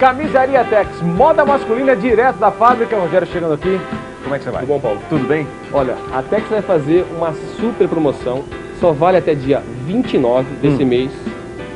Camisaria Tex, moda masculina direto da fábrica. Rogério chegando aqui. Como é que você vai? Tudo bom, Paulo? Tudo bem? Olha, a Tex vai fazer uma super promoção. Só vale até dia 29 desse Hum. mês.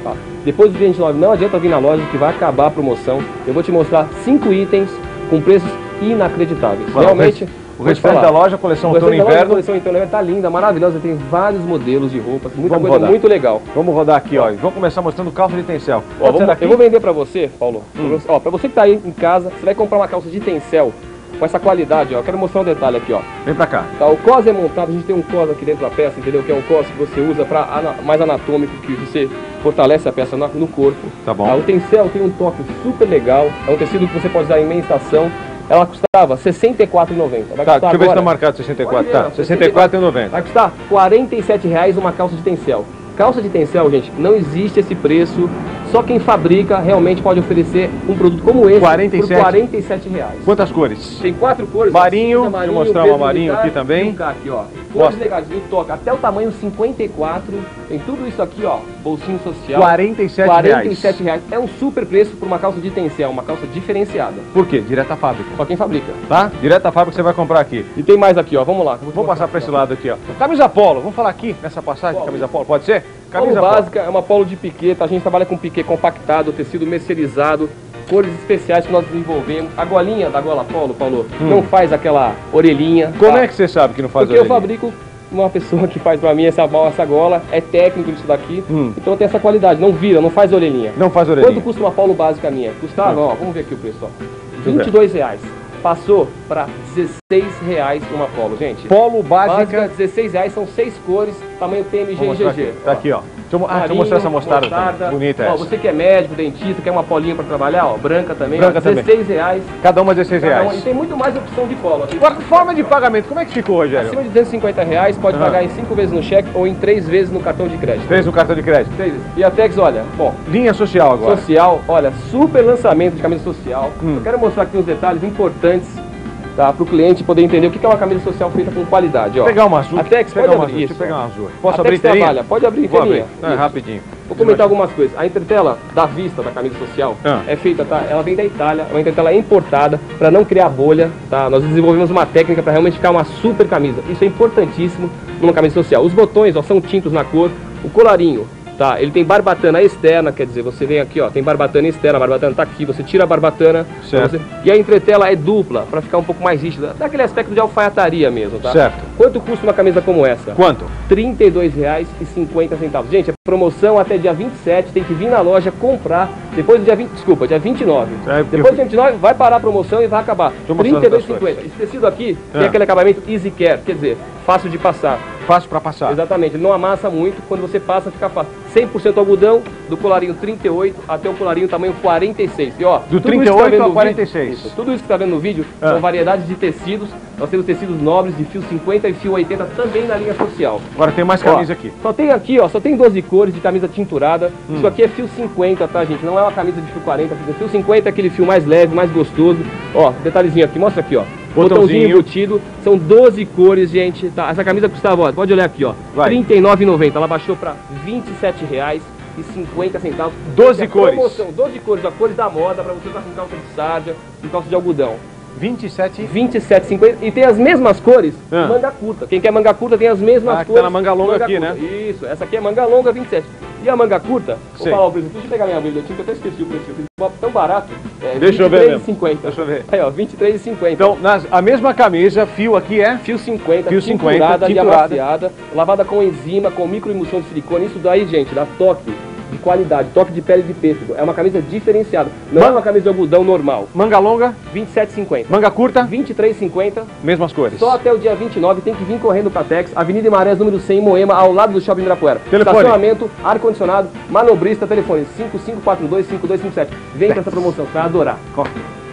Tá? Depois do dia 29, não adianta vir na loja que vai acabar a promoção. Eu vou te mostrar cinco itens com preços inacreditáveis. Realmente, O restante da loja, coleção O outono restante e da loja, a coleção então inverno tá linda, maravilhosa. Tem vários modelos de roupas, muita Vamos coisa rodar. muito legal. Vamos rodar aqui, ó. Vamos começar mostrando calça de tencel. Ó, vamos- eu vou vender pra você, Paulo. Hum. Pra Ó, pra você que tá aí em casa, você vai comprar uma calça de tencel com essa qualidade, ó. Eu quero mostrar um detalhe aqui, ó. Vem pra cá. Tá, o cos é montado, a gente tem um cos aqui dentro da peça, entendeu? Que é um cos que você usa para mais anatômico, que você fortalece a peça na- no corpo. Tá bom. o tencel tem um toque super legal, é um tecido que você pode usar em meia estação. Ela custava R$ 64,90. Vai Tá, deixa eu ver se tá marcado 64. Pode ver, Tá, ó, 64 e 90. Vai custar 47 reais uma calça de tencel. Calça de tencel, gente, não existe esse preço. Só quem fabrica realmente pode oferecer um produto como esse 47? por 47 reais. Quantas cores? Tem quatro cores. Marinho, deixa eu mostrar uma preto marinho militar aqui também. um K aqui, ó. Cores legais? Toca. Até o tamanho 54. Tem tudo isso aqui, ó. Bolsinho social. 47 47 reais. É um super preço por uma calça de tencel, uma calça diferenciada. Por quê? Direto à fábrica. Só quem fabrica. Tá? Direto à fábrica você vai comprar aqui. E tem mais aqui, ó. Vamos lá. Vamos passar aqui, esse lado aqui, ó. Camisa polo. Vamos falar aqui nessa passagem, Polo. camisa polo. Pode ser? Polo Camisa básica é uma polo de piquê, tá? A gente trabalha com piquê compactado, tecido mercerizado, cores especiais que nós desenvolvemos. A golinha da gola polo, Paulo, não faz aquela orelhinha. Como tá? é que você sabe que não faz Porque eu orelhinha? fabrico uma pessoa que faz pra mim essa, essa gola, é técnico disso daqui, Hum. então tem essa qualidade, não vira, não faz orelhinha. Não faz Quanto orelhinha. custa uma polo básica minha? Custava, Hum. ó, vamos ver aqui o preço, ó. eu ver. 22 reais. Passou para 16 reais uma polo, gente. Polo Básica, básica. 16 reais, são seis cores, tamanho TMG Vou e GG. aqui. Tá aqui, ó. Deixa eu, ah, deixa eu mostrar essa mostarda. também. mostarda. Bonita Ó, essa. você que é médico, dentista, quer uma polinha para trabalhar, ó, branca também, Branca ó, também. 16 reais. Cada uma 16 cada reais. uma. E tem muito mais opção de polo. Aqui. Forma de pagamento, como é que ficou, Rogério? Acima de 250 reais, pode Aham. pagar em 5 vezes no cheque ou em 3 vezes no cartão de crédito. Fez no cartão de crédito. Três vezes. E a Tex, olha, bom, Linha social agora. social, olha, super lançamento de camisa social. Hum. Eu quero mostrar aqui uns detalhes importantes tá, para o cliente poder entender o que é uma camisa social feita com qualidade. Ó. Pegar uma azul. A Tex pegar uma azul. isso, pegar uma azul. Posso abrir trabalha, pode abrir Vou abrir. Ah, rapidinho. Vou comentar algumas coisas. A entretela da vista da camisa social Ah. é feita, tá? Ela vem da Itália, é uma entretela importada para não criar bolha, tá? Nós desenvolvemos uma técnica para realmente ficar uma super camisa. Isso é importantíssimo numa camisa social. Os botões, ó, são tintos na cor. O colarinho, tá? Ele tem barbatana externa, quer dizer, você vem aqui, ó, tem barbatana externa, a barbatana tá aqui, você tira a barbatana, Certo. você- e a entretela é dupla para ficar um pouco mais rígida, dá aquele aspecto de alfaiataria mesmo, tá? Certo. Quanto custa uma camisa como essa? Quanto? R$ 32,50. Gente, é promoção até dia 27, tem que vir na loja comprar. Depois do dia 20, desculpa, dia 29. É, Depois do dia 29 vai parar a promoção e vai acabar. R$ as 32,50. Esse tecido aqui Ah. tem aquele acabamento Easy Care, quer dizer, fácil de passar. Fácil pra passar. Exatamente, ele não amassa muito, quando você passa fica fácil. 100% algodão, do colarinho 38 até o colarinho tamanho 46. E ó, Do tudo isso que tá 38 vendo ao no 46. Vídeo, isso, tudo isso que está vendo no vídeo Ah. são variedades de tecidos. Nós temos tecidos nobres de fio 50 e fio 80 também na linha social. Agora tem mais Ó, camisa aqui. Só tem aqui, ó, só tem 12 cores de camisa tinturada. Hum. Isso aqui é fio 50, tá, gente? Não é uma camisa de fio 40. Fio 50 é aquele fio mais leve, mais gostoso. Ó, detalhezinho aqui, mostra aqui, ó. Botãozinho. embutido. São 12 cores, gente. Tá, essa camisa custava, ó, pode olhar aqui, ó. Vai. R$ 39,90. Ela baixou pra R$ 27,50. E 50 centavos. 12 Essa é a cores. Promoção, 12 cores, ó, cores da moda pra você usar com calça de sarja, com calça de algodão. 27. 27,50 e tem as mesmas cores, Ah. manga curta. Quem quer manga curta tem as mesmas Ah, tá cores. na manga longa aqui, curta. né? Isso, essa aqui é manga longa 27. E a manga curta, Sei. vou falar o preço. Deixa eu pegar minha bíblia, que eu até esqueci o preço. Eu fiz um tão barato. É, Deixa eu ver mesmo. 23,50. Deixa eu ver. Aí, ó, 23,50. Então, nas- a mesma camisa, fio aqui é. Fio 50, Fio 50, tinturada tinturada. amaciada, lavada com enzima, com microemulsão de silicone. Isso daí, gente, dá toque de qualidade, toque de pele de pêssego. É uma camisa diferenciada. Não Man- é uma camisa de algodão normal. Manga longa, 27,50. manga curta, 23,50. mesmas cores. Só até o dia 29 tem que vir correndo para Tex, Avenida Marés, número 100, Moema, ao lado do Shopping Ibirapuera. Telefone. Estacionamento, ar-condicionado, manobrista, telefone 5542-5257. Vem pra essa promoção, você vai adorar. Corta.